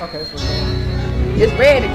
Okay, so It's ready.